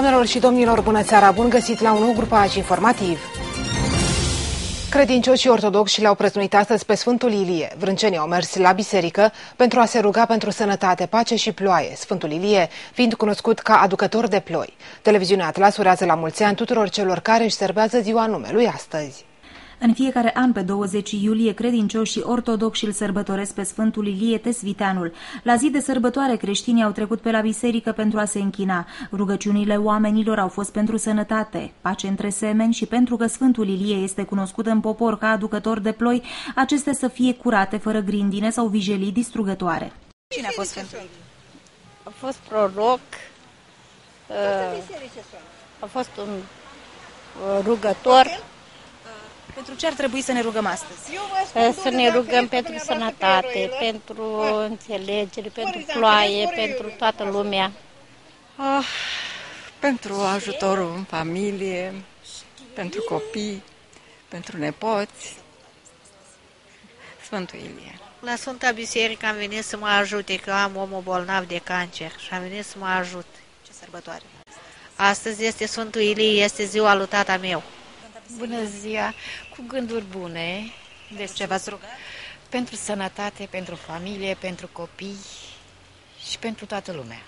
Doamnelor și domnilor, bună seara! Bun găsit la un nou grupaj informativ! Credincioșii ortodoxi le-au prăznuit astăzi pe Sfântul Ilie. Vrâncenii au mers la biserică pentru a se ruga pentru sănătate, pace și ploaie. Sfântul Ilie fiind cunoscut ca aducător de ploi. Televiziunea Atlas urează la mulți ani tuturor celor care își serbează ziua numelui astăzi. În fiecare an, pe 20 iulie, credincioșii ortodoxi îl sărbătoresc pe Sfântul Ilie Tesviteanul. La zi de sărbătoare, creștinii au trecut pe la biserică pentru a se închina. Rugăciunile oamenilor au fost pentru sănătate, pace între semeni și pentru că Sfântul Ilie este cunoscut în popor ca aducător de ploi, acestea să fie curate, fără grindine sau vijelii distrugătoare. Cine a fost Sfântul Ilie? A fost proroc, a fost un rugător. Pentru ce ar trebui să ne rugăm astăzi? Să ne rugăm pentru sănătate, pentru înțelegere, pentru ploaie, pentru toată lumea. Ah, pentru ajutorul în familie, pentru copii, pentru nepoți. Sfântul Ilie. La Sfânta Biserică am venit să mă ajute, că am omul bolnav de cancer și am venit să mă ajut. Ce sărbătoare? Astăzi este Sfântul Ilie, este ziua lui tata meu. Bună ziua! Cu gânduri bune. Deci ce v-ați rugat? Pentru sănătate, pentru familie, pentru copii și pentru toată lumea.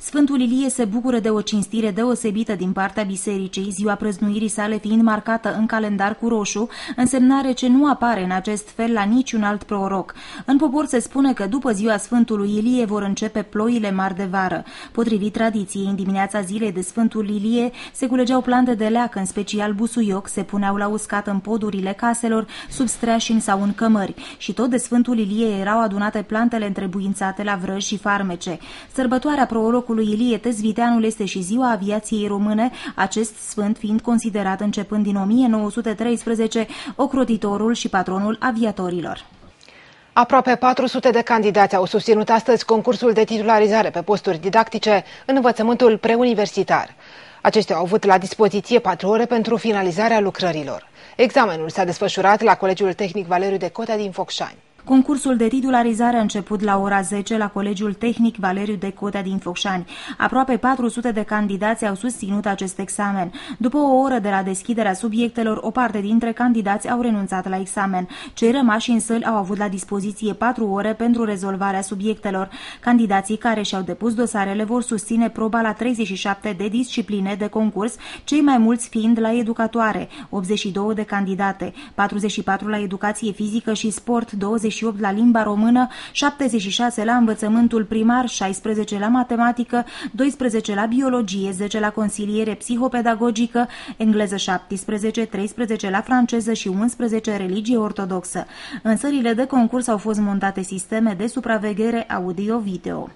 Sfântul Ilie se bucură de o cinstire deosebită din partea bisericii, ziua prăznuirii sale fiind marcată în calendar cu roșu, însemnare ce nu apare în acest fel la niciun alt proroc. În popor se spune că după ziua Sfântului Ilie vor începe ploile mari de vară. Potrivit tradiției, în dimineața zilei de Sfântul Ilie se culegeau plante de leac, în special busuioc, se puneau la uscat în podurile caselor, sub streașini sau în cămări și tot de Sfântul Ilie erau adunate plantele întrebuințate la vrăji și farmece. Sărbătoarea prorocului prorocului Ilie Tezviteanul este și ziua aviației române, acest sfânt fiind considerat începând din 1913 ocrotitorul și patronul aviatorilor. Aproape 400 de candidați au susținut astăzi concursul de titularizare pe posturi didactice în învățământul preuniversitar. Aceștia au avut la dispoziție patru ore pentru finalizarea lucrărilor. Examenul s-a desfășurat la Colegiul Tehnic Valeriu de Cotea din Focșani. Concursul de titularizare a început la ora 10 la Colegiul Tehnic Valeriu de Cotea din Focșani. Aproape 400 de candidați au susținut acest examen. După o oră de la deschiderea subiectelor, o parte dintre candidați au renunțat la examen. Cei rămași în săli au avut la dispoziție 4 ore pentru rezolvarea subiectelor. Candidații care și-au depus dosarele vor susține proba la 37 de discipline de concurs, cei mai mulți fiind la educatoare, 82 de candidate, 44 la educație fizică și sport, 20 28 la limba română, 76 la învățământul primar, 16 la matematică, 12 la biologie, 10 la consiliere psihopedagogică, engleză 17, 13 la franceză și 11 religie ortodoxă. În sările de concurs au fost montate sisteme de supraveghere audio-video.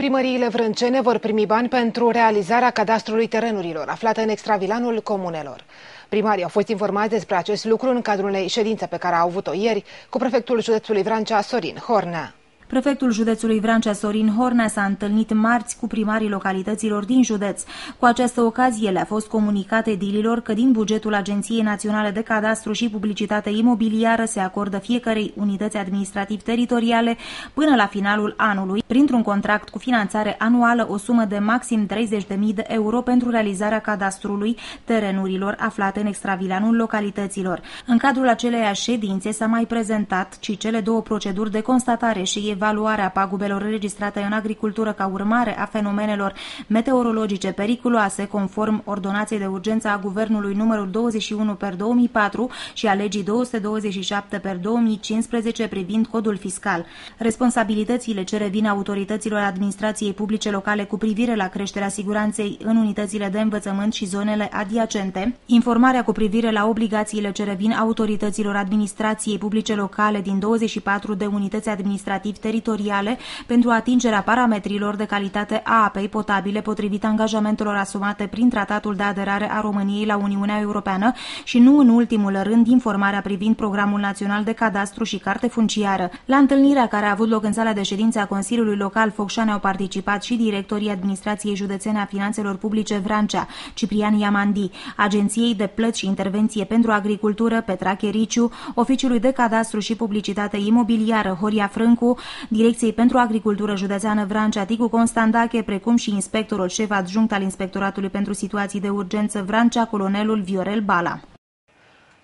Primăriile vrâncene vor primi bani pentru realizarea cadastrului terenurilor aflate în extravilanul comunelor. Primarii au fost informați despre acest lucru în cadrul unei ședințe pe care au avut-o ieri cu prefectul județului Vrancea, Sorin Hornea. Prefectul județului Vrancea Sorin Hornea s-a întâlnit marți cu primarii localităților din județ. Cu această ocazie le-a fost comunicat edililor că din bugetul Agenției Naționale de Cadastru și Publicitate Imobiliară se acordă fiecarei unități administrativ-teritoriale până la finalul anului, printr-un contract cu finanțare anuală, o sumă de maxim 30.000 de euro pentru realizarea cadastrului terenurilor aflate în extravilanul localităților. În cadrul aceleiași ședințe s-a mai prezentat și cele două proceduri de constatare și evaluarea pagubelor înregistrate în agricultură ca urmare a fenomenelor meteorologice periculoase, conform ordonației de urgență a Guvernului numărul 21 per 2004 și a legii 227 per 2015 privind codul fiscal. Responsabilitățile ce revin autorităților administrației publice locale cu privire la creșterea siguranței în unitățile de învățământ și zonele adiacente, informarea cu privire la obligațiile ce revin autorităților administrației publice locale din 24 de unități administrativ teritoriale pentru atingerea parametrilor de calitate a apei potabile potrivit angajamentelor asumate prin Tratatul de aderare a României la Uniunea Europeană și nu în ultimul rând informarea privind Programul Național de Cadastru și Carte Funciară. La întâlnirea care a avut loc în sala de ședințe a Consiliului Local Focșane au participat și directorii Administrației Județene a Finanțelor Publice Vrancea, Ciprian Iamandi, Agenției de Plăți și Intervenție pentru Agricultură Petrache Riciu, Oficiului de Cadastru și Publicitate Imobiliară Horia Frâncu, Direcției pentru Agricultură Județeană Vrancea Ticu Constandache, precum și inspectorul șef adjunct al Inspectoratului pentru Situații de Urgență Vrancea, colonelul Viorel Bala.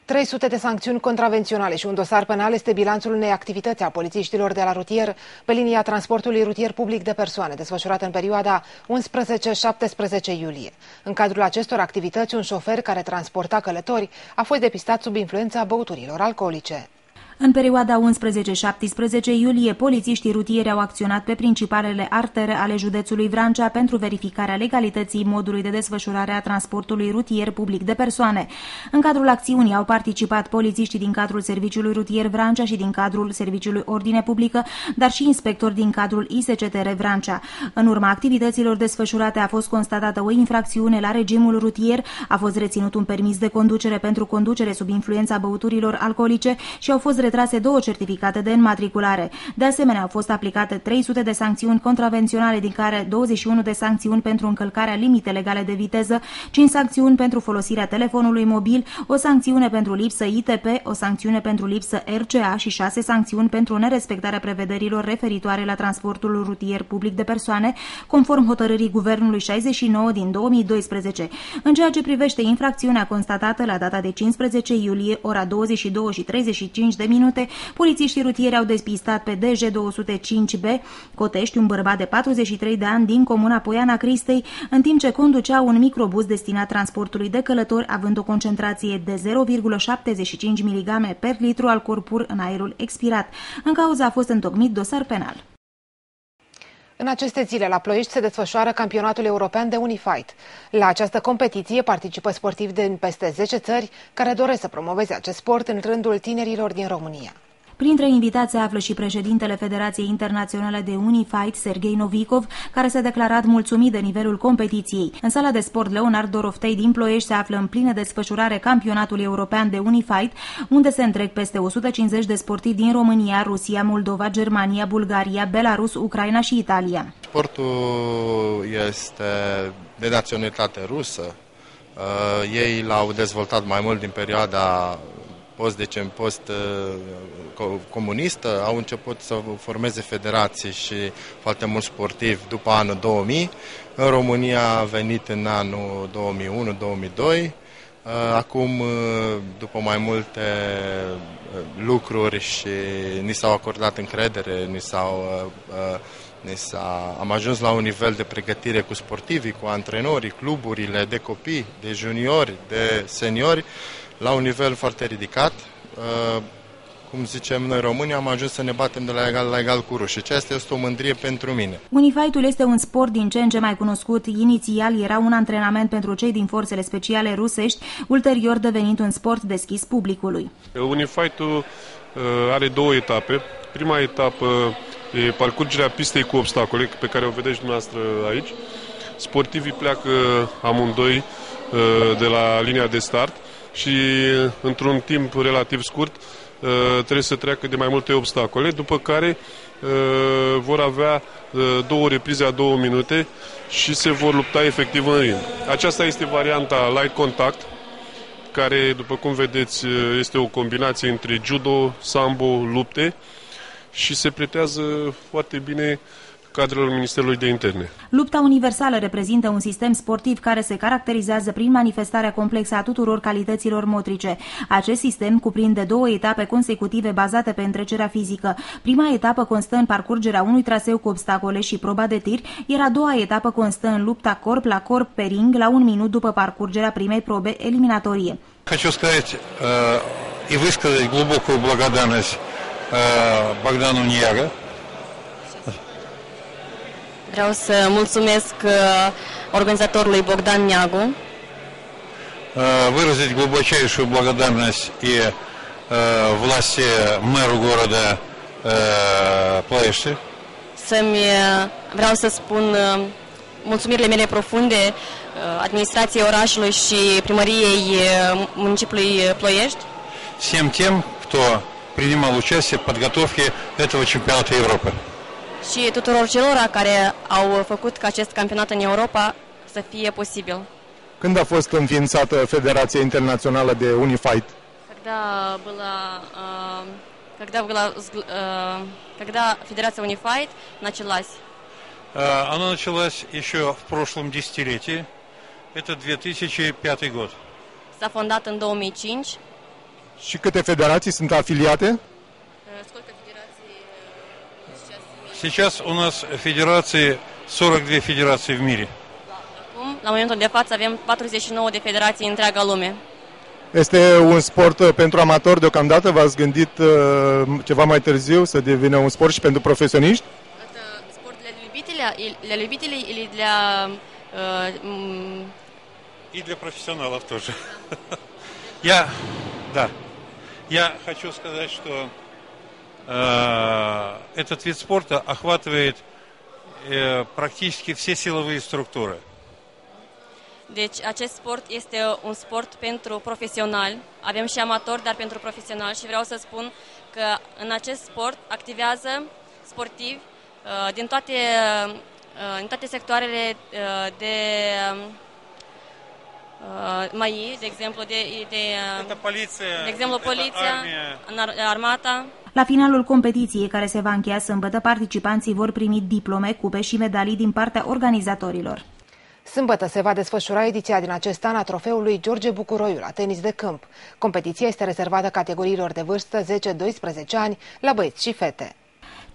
300 de sancțiuni contravenționale și un dosar penal este bilanțul unei activități a polițiștilor de la rutier pe linia transportului rutier public de persoane, desfășurată în perioada 11-17 iulie. În cadrul acestor activități, un șofer care transporta călători a fost depistat sub influența băuturilor alcoolice. În perioada 11-17 iulie, polițiștii rutieri au acționat pe principalele artere ale județului Vrancea pentru verificarea legalității modului de desfășurare a transportului rutier public de persoane. În cadrul acțiunii au participat polițiștii din cadrul Serviciului Rutier Vrancea și din cadrul Serviciului Ordine Publică, dar și inspectori din cadrul ISCTR Vrancea. În urma activităților desfășurate a fost constatată o infracțiune la regimul rutier, a fost reținut un permis de conducere pentru conducere sub influența băuturilor alcoolice și au fost retrase două certificate de înmatriculare. De asemenea, au fost aplicate 300 de sancțiuni contravenționale, din care 21 de sancțiuni pentru încălcarea limite legale de viteză, 5 sancțiuni pentru folosirea telefonului mobil, o sancțiune pentru lipsă ITP, o sancțiune pentru lipsă RCA și 6 sancțiuni pentru nerespectarea prevederilor referitoare la transportul rutier public de persoane, conform hotărârii Guvernului 69 din 2012. În ceea ce privește infracțiunea constatată la data de 15 iulie, ora 22 și 35 de minute, polițiștii rutieri au despistat pe DG205B Cotești, un bărbat de 43 de ani din comuna Poiana Cristei, în timp ce conducea un microbus destinat transportului de călători, având o concentrație de 0,75 mg per litru al corpur în aerul expirat. În cauza a fost întocmit dosar penal. În aceste zile, la Ploiești, se desfășoară campionatul european de Unifight. La această competiție participă sportivi din peste 10 țări care doresc să promoveze acest sport în rândul tinerilor din România. Printre invitați se află și președintele Federației Internaționale de Unifight, Sergei Novikov, care s-a declarat mulțumit de nivelul competiției. În sala de sport Leonard Doroftei din Ploiești se află în plină desfășurare campionatul european de Unifight, unde se întrec peste 150 de sportivi din România, Rusia, Moldova, Germania, Bulgaria, Belarus, Ucraina și Italia. Sportul este de naționalitate rusă. Uh, ei l-au dezvoltat mai mult din perioada post, deci în post uh, comunistă, au început să formeze federații și foarte mulți sportivi după anul 2000. În România a venit în anul 2001-2002. Uh, acum, uh, după mai multe lucruri și ni s-au acordat încredere, ni s-au, ni s-a, am ajuns la un nivel de pregătire cu sportivii, cu antrenorii, cluburile de copii, de juniori, de seniori, la un nivel foarte ridicat. Uh, cum zicem noi români, am ajuns să ne batem de la egal la egal cu rușii. Și asta este o mândrie pentru mine. Unifightul este un sport din ce în ce mai cunoscut. Inițial era un antrenament pentru cei din forțele speciale rusești, ulterior devenind un sport deschis publicului. Unifightul uh, are două etape. Prima etapă e parcurgerea pistei cu obstacole, pe care o vedeți dumneavoastră aici. Sportivii pleacă amândoi uh, de la linia de start și într-un timp relativ scurt uh, trebuie să treacă de mai multe obstacole, după care uh, vor avea uh, două reprize a două minute și se vor lupta efectiv în ring. Aceasta este varianta light contact, care, după cum vedeți, este o combinație între judo, sambo, lupte și se pretează foarte bine cadrelor Ministerului de Interne. Lupta universală reprezintă un sistem sportiv care se caracterizează prin manifestarea complexă a tuturor calităților motrice. Acest sistem cuprinde două etape consecutive bazate pe întrecerea fizică. Prima etapă constă în parcurgerea unui traseu cu obstacole și proba de tir, iar a doua etapă constă în lupta corp la corp pe ring la un minut după parcurgerea primei probe eliminatorie. Хочу сказать э, и высказать глубокую благодарность э, Богдану Ньяга, Vreau să mulțumesc uh, organizatorului Bogdan Neagu. Uh, выразить глубочайшую благодарность и uh, власти мэру города Ploiești. Să-mi vreau să spun mulțumirile mele profunde administrației orașului și primăriei municipiului Ploiești. Всем тем, кто принимал участие в подготовке этого чемпионата Европы și tuturor celor care au făcut ca acest campionat în Europa să fie posibil. Când a fost înființată Federația Internațională de Unified? Когда была э, когда, была, э, когда Федерация Unified началась? Э, Она началась еще в прошлом десятилетии. Это 2005 год. S-a fondat în 2005. Și câte federații sunt afiliate? Сейчас у нас федерации, 42 федерации в мире. Acum, la momentul de față, avem 49 de federații în întreaga lume. Este un sport uh, pentru amatori deocamdată? V-ați gândit uh, ceva mai târziu să devină un sport și pentru profesioniști? Это спорт для любителя, и- для любителей или для... э, И для профессионалов тоже. Я, да, я хочу сказать, что э, этот вид спорта охватывает э, практически все силовые структуры. Deci acest sport este un sport pentru profesional. Avem și amatori, dar pentru profesional și vreau să spun că în acest sport activează sportivi uh, din toate, uh, în toate sectoarele uh, de uh, MAI, de exemplu, de, de, uh, полиция, de exemplu, poliția, армия. în ar- armata. La finalul competiției, care se va încheia sâmbătă, participanții vor primi diplome, cupe și medalii din partea organizatorilor. Sâmbătă se va desfășura ediția din acest an a trofeului George Bucuroiu la tenis de câmp. Competiția este rezervată categoriilor de vârstă 10-12 ani la băieți și fete.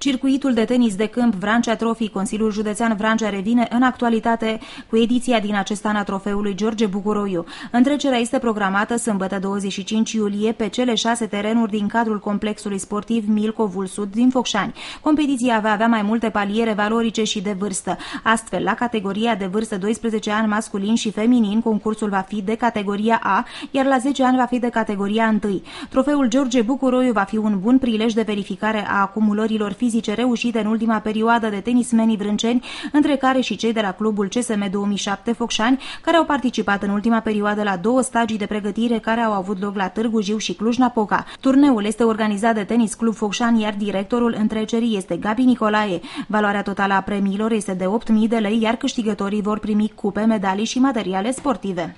Circuitul de tenis de câmp Vrancea Trophy, Consiliul Județean Vrancea revine în actualitate cu ediția din acest an a trofeului George Bucuroiu. Întrecerea este programată sâmbătă 25 iulie pe cele șase terenuri din cadrul complexului sportiv Milcovul Sud din Focșani. Competiția va avea mai multe paliere valorice și de vârstă. Astfel, la categoria de vârstă 12 ani masculin și feminin, concursul va fi de categoria A, iar la 10 ani va fi de categoria 1. Trofeul George Bucuroiu va fi un bun prilej de verificare a acumulărilor fizice reușite în ultima perioadă de tenismenii vrânceni, între care și cei de la clubul CSM 2007 Focșani, care au participat în ultima perioadă la două stagii de pregătire care au avut loc la Târgu Jiu și Cluj-Napoca. Turneul este organizat de Tenis Club Focșani, iar directorul întrecerii este Gabi Nicolae. Valoarea totală a premiilor este de 8.000 de lei, iar câștigătorii vor primi cupe, medalii și materiale sportive.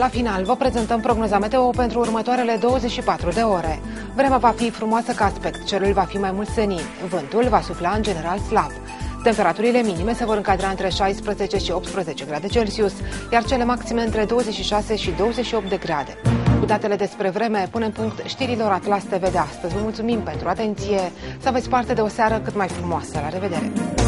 La final, vă prezentăm prognoza meteo pentru următoarele 24 de ore. Vremea va fi frumoasă ca aspect, cerul va fi mai mult senin, vântul va sufla în general slab. Temperaturile minime se vor încadra între 16 și 18 grade Celsius, iar cele maxime între 26 și 28 de grade. Cu datele despre vreme, punem punct știrilor Atlas TV de astăzi. Vă mulțumim pentru atenție, să aveți parte de o seară cât mai frumoasă. La revedere!